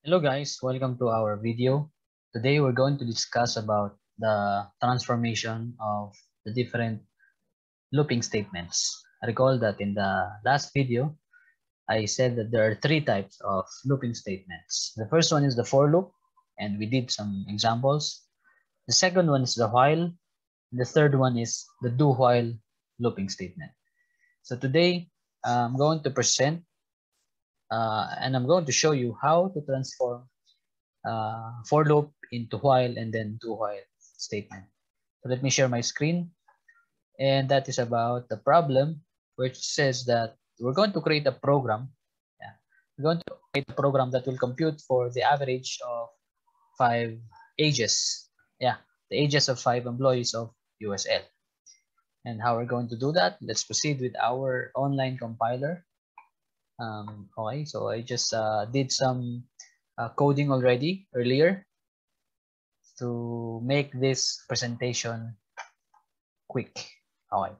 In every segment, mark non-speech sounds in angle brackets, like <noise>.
Hello guys, welcome to our video. Today we're going to discuss about the transformation of the different looping statements. I recall that in the last video, I said that there are three types of looping statements. The first one is the for loop, and we did some examples. The second one is the while. The third one is the do while looping statement. So today, I'm going to present uh, and I'm going to show you how to transform uh, for loop into while and then do while statement. So let me share my screen. And that is about the problem, which says that we're going to create a program. Yeah, we're going to create a program that will compute for the average of five ages. Yeah, the ages of five employees of USL. And how we're going to do that, let's proceed with our online compiler. Um, okay, so I just uh, did some uh, coding already earlier to make this presentation quick. Okay.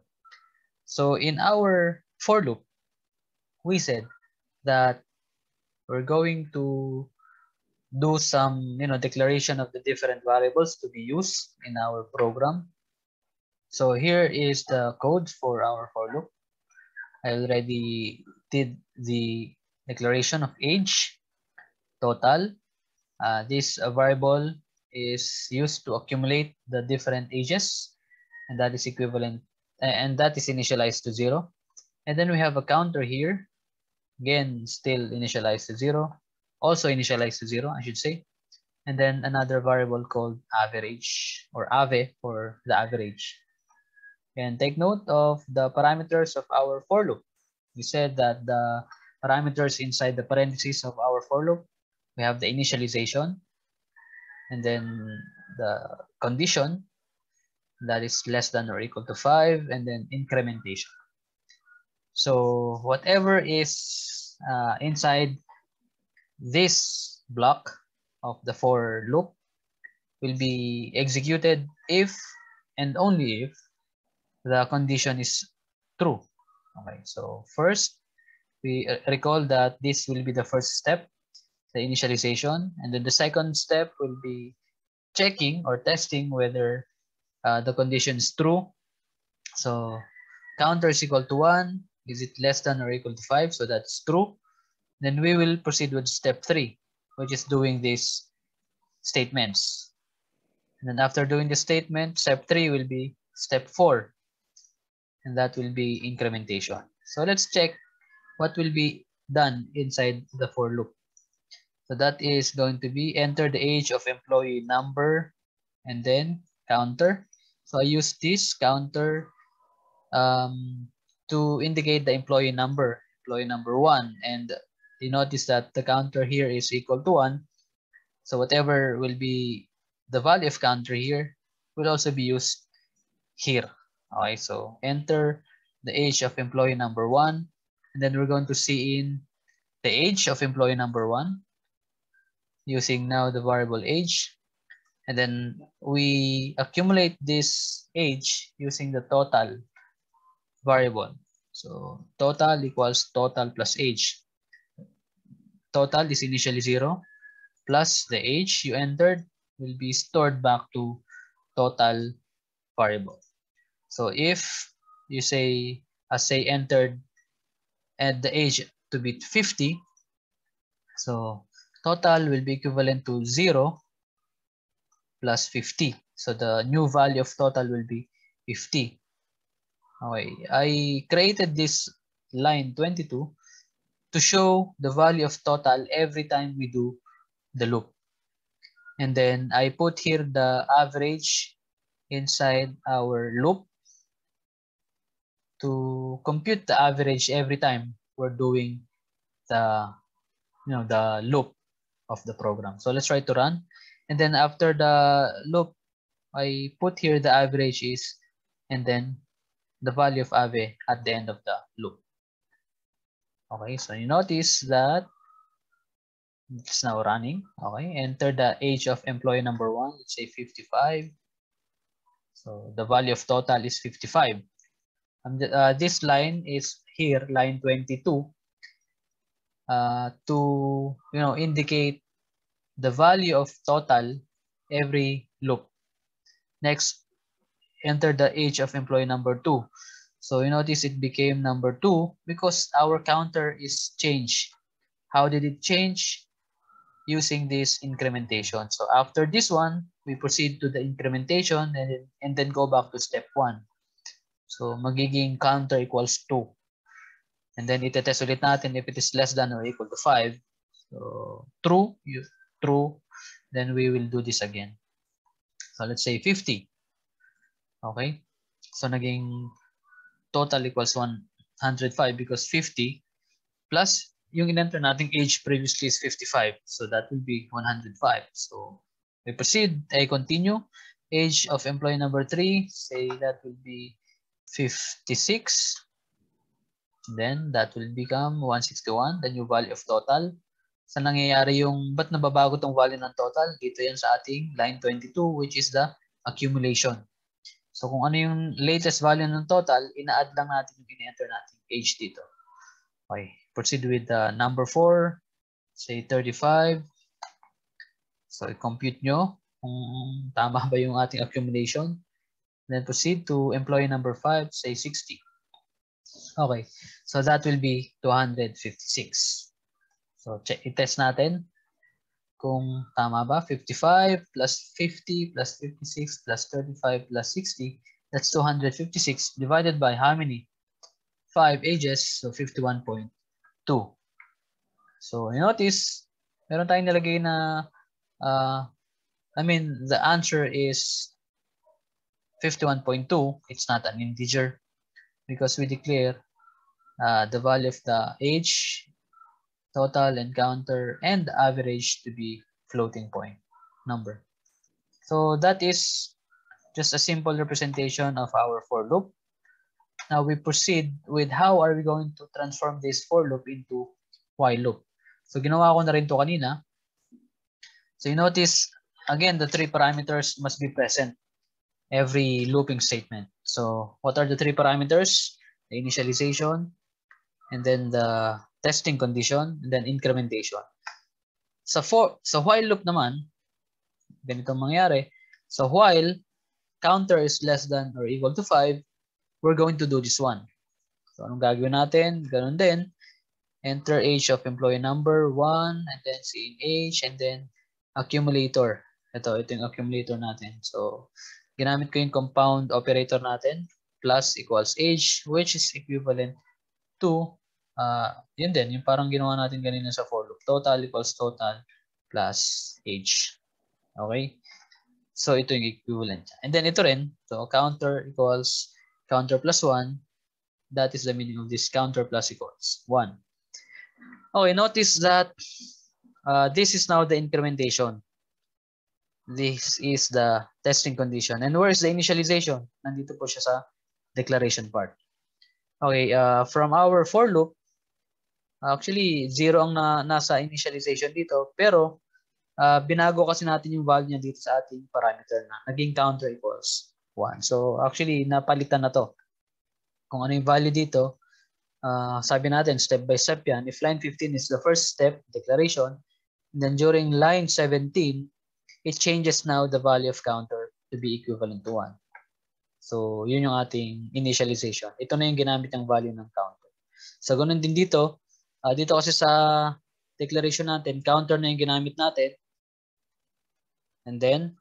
So in our for loop, we said that we're going to do some you know declaration of the different variables to be used in our program. So here is the code for our for loop. I already did the declaration of age total. Uh, this variable is used to accumulate the different ages and that is equivalent and that is initialized to zero. And then we have a counter here. Again, still initialized to zero. Also initialized to zero, I should say. And then another variable called average or ave for the average. And take note of the parameters of our for loop. We said that the parameters inside the parentheses of our for loop, we have the initialization and then the condition that is less than or equal to five and then incrementation. So whatever is uh, inside this block of the for loop will be executed if and only if the condition is true. Okay, so first, we uh, recall that this will be the first step, the initialization, and then the second step will be checking or testing whether uh, the condition is true. So counter is equal to 1, is it less than or equal to 5? So that's true. Then we will proceed with step 3, which is doing these statements. And then after doing the statement, step 3 will be step 4, and that will be incrementation. So let's check what will be done inside the for loop. So that is going to be enter the age of employee number and then counter. So I use this counter um, to indicate the employee number, employee number one. And you notice that the counter here is equal to one. So whatever will be the value of counter here will also be used here. Okay, so enter the age of employee number one, and then we're going to see in the age of employee number one using now the variable age. And then we accumulate this age using the total variable. So total equals total plus age. Total is initially zero plus the age you entered will be stored back to total variable. So if you say, as say entered at the age to be 50, so total will be equivalent to 0 plus 50. So the new value of total will be 50. Okay, I created this line 22 to show the value of total every time we do the loop. And then I put here the average inside our loop to compute the average every time we're doing the you know the loop of the program. So let's try to run. And then after the loop, I put here the average is and then the value of ave at the end of the loop. Okay, so you notice that it's now running. Okay, enter the age of employee number one, let's say 55. So the value of total is 55. Uh, this line is here, line 22, uh, to you know indicate the value of total every loop. Next, enter the age of employee number two. So you notice it became number two because our counter is changed. How did it change? Using this incrementation. So after this one, we proceed to the incrementation and and then go back to step one. So magiging counter equals 2. And then itetest ulit natin if it is less than or equal to 5. So true, you, true, then we will do this again. So let's say 50. Okay? So naging total equals 105 because 50 plus yung in-enter nating age previously is 55. So that will be 105. So we proceed. I continue. Age of employee number 3, say that will be 56. Then that will become 161, the new value of total. Sa nangyayari yung, ba't nababago tong value ng total? Dito yan sa ating line 22, which is the accumulation. So kung ano yung latest value ng total, ina-add lang natin yung in-enter natin age dito. Okay, proceed with the number 4, say 35. So i-compute nyo kung tama ba yung ating accumulation. Then proceed to employee number 5, say 60. Okay, so that will be 256. So check, i-test natin kung tama ba. 55 plus 50 plus 56 plus 35 plus 60, that's 256 divided by how many? 5 ages, so 51.2. So you notice, meron tayong nilagay na, uh, I mean, the answer is 51.2, it's not an integer because we declare uh, the value of the age, total, encounter, and average to be floating point number. So that is just a simple representation of our for loop. Now we proceed with how are we going to transform this for loop into while loop. So ginawa ko na rin to kanina. So you notice, again, the three parameters must be present every looping statement. So what are the three parameters? The initialization, and then the testing condition, and then incrementation. Sa for sa while loop naman, ganito mangyari. So while counter is less than or equal to 5, we're going to do this one. So anong gagawin natin? Ganun din. Enter age of employee number 1, and then age, and then accumulator. Ito, ito yung accumulator natin. So, ginamit ko yung compound operator natin, plus equals age, which is equivalent to, uh, yun din, yung parang ginawa natin ganina sa for loop. Total equals total plus age. Okay? So, ito yung equivalent. And then ito rin, so counter equals counter plus 1. That is the meaning of this counter plus equals 1. Okay, notice that uh, this is now the incrementation. This is the testing condition. And where is the initialization? Nandito po siya sa declaration part. Okay, uh, from our for loop, actually, zero ang na, nasa initialization dito. Pero, uh, binago kasi natin yung value niya dito sa ating parameter na naging counter equals 1. So, actually, napalitan na to. Kung ano yung value dito, uh, sabi natin, step by step yan. If line 15 is the first step, declaration, then during line 17, it changes now the value of counter to be equivalent to 1. So, yun yung ating initialization. Ito na yung ginamit ng value ng counter. So, ganun din dito. Uh, dito kasi sa declaration natin, counter na yung ginamit natin. And then,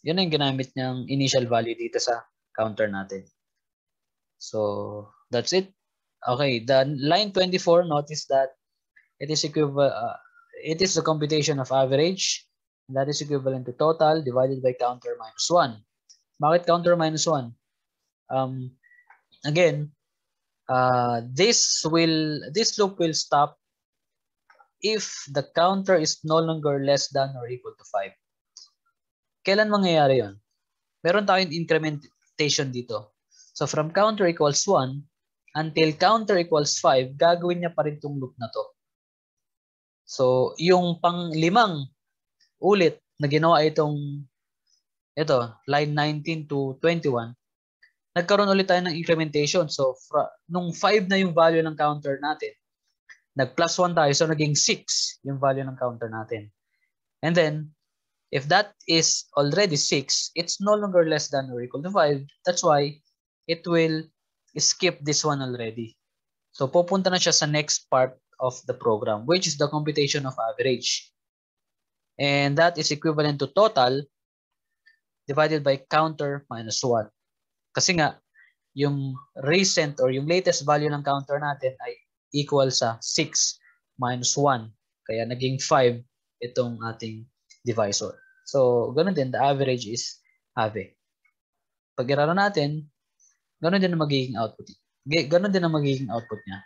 yun na yung ginamit niyang initial value dito sa counter natin. So, that's it. Okay, the line 24, notice that it is equivalent, uh, it is the computation of average. That is equivalent to total divided by counter minus 1. Bakit counter minus 1? Um, again, uh, this will this loop will stop if the counter is no longer less than or equal to 5. Kailan mangyayari yon? Meron tayong incrementation dito. So from counter equals 1 until counter equals 5, gagawin niya pa rin itong loop na to. So, yung pang limang ulit na ginawa itong ito, line 19 to 21, nagkaroon ulit tayo ng incrementation. So, nung 5 na yung value ng counter natin, nag plus 1 tayo, so naging 6 yung value ng counter natin. And then if that is already 6, it's no longer less than or equal to 5. That's why it will skip this one already. So pupunta na siya sa next part of the program, which is the computation of average. And that is equivalent to total divided by counter minus 1. Kasi nga, yung recent or yung latest value ng counter natin ay equal sa 6 minus 1. Kaya naging 5 itong ating divisor. So, ganun din, the average is ave. Pag iraro natin, ganun din ang magiging output. Ganun din ang magiging output niya.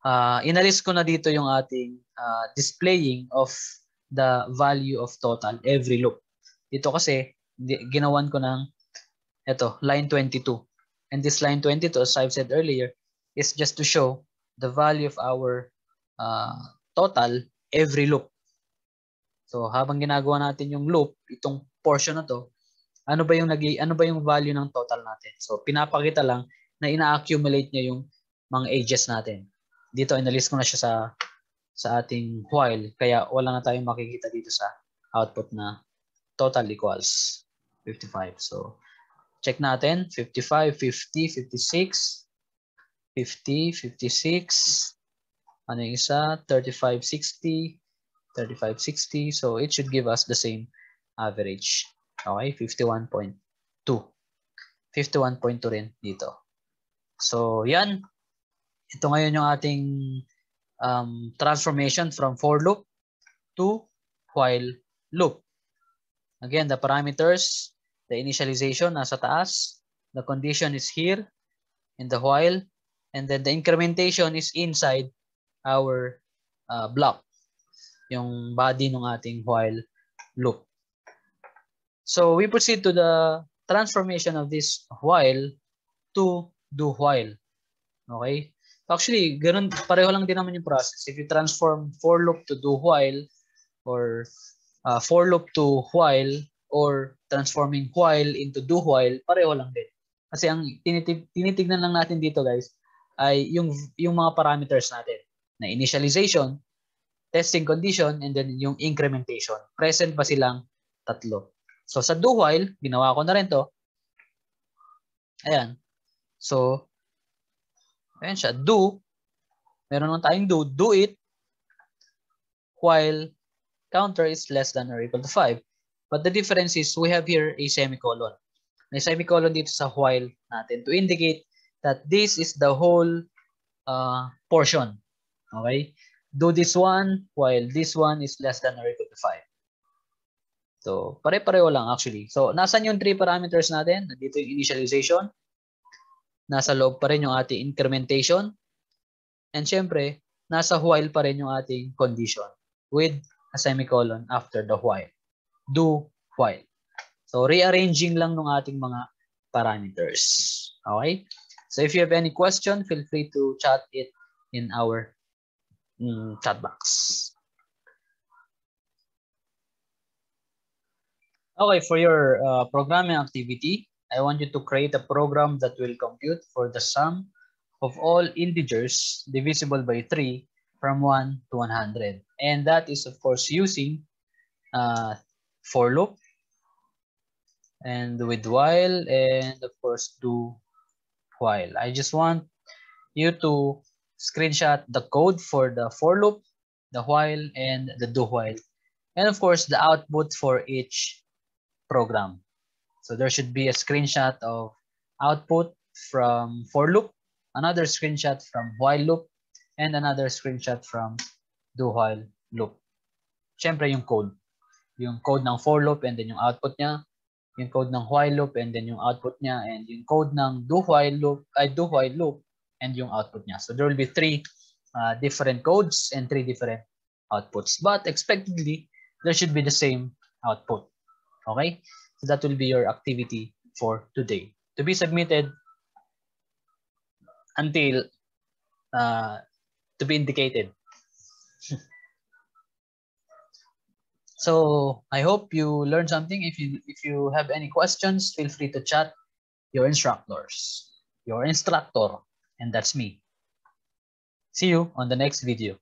Uh, inalis ko na dito yung ating uh, displaying of the value of total every loop. Dito kasi, ginawan ko ng ito, line 22. And this line 22, as I've said earlier, is just to show the value of our uh, total every loop. So habang ginagawa natin yung loop, itong portion na to, ano ba yung nagi ano ba yung value ng total natin? So pinapakita lang na ina-accumulate niya yung mga ages natin. Dito inalis ko na siya sa sa ating while kaya wala na tayong makikita dito sa output na total equals 55. So check natin 55, 50, 56, 50, 56, ano isa, 35, 60, 3560. So it should give us the same average. Okay, 51.2. 51.2 rin dito. So yan. Ito ngayon yung ating um, transformation from for loop to while loop. Again, the parameters, the initialization nasa taas, the condition is here in the while, and then the incrementation is inside our uh, block yung body ng ating while loop. So we proceed to the transformation of this while to do while. Okay? Actually, ganun, pareho lang din naman yung process. If you transform for loop to do while or uh, for loop to while or transforming while into do while, pareho lang din. Kasi ang tinitig, tinitignan lang natin dito guys ay yung yung mga parameters natin na initialization, testing condition, and then yung incrementation. Present pa silang tatlo. So sa do while, ginawa ko na rin to. Ayan. So, ayan siya. Do. Meron naman tayong do. Do it while counter is less than or equal to 5. But the difference is we have here a semicolon. May semicolon dito sa while natin to indicate that this is the whole uh, portion. Okay? do this one while this one is less than or equal to 5. So, pare-pareho lang actually. So, nasan yung three parameters natin? Nandito yung initialization. Nasa loob pa rin yung ating incrementation. And syempre, nasa while pa rin yung ating condition with a semicolon after the while. Do while. So, rearranging lang ng ating mga parameters. Okay? So, if you have any question, feel free to chat it in our mm, chat box. Okay, for your uh, programming activity, I want you to create a program that will compute for the sum of all integers divisible by 3 from 1 to 100. And that is, of course, using uh, for loop and with while and, of course, do while. I just want you to screenshot the code for the for loop, the while, and the do while. And of course, the output for each program. So there should be a screenshot of output from for loop, another screenshot from while loop, and another screenshot from do while loop. Siyempre yung code. Yung code ng for loop and then yung output niya. Yung code ng while loop and then yung output niya. And yung code ng do while loop, ay do while loop and yung output niya. So there will be three uh, different codes and three different outputs. But expectedly, there should be the same output. Okay? That will be your activity for today. To be submitted until uh, to be indicated. <laughs> so I hope you learned something. If you if you have any questions, feel free to chat your instructors, your instructor and that's me. See you on the next video.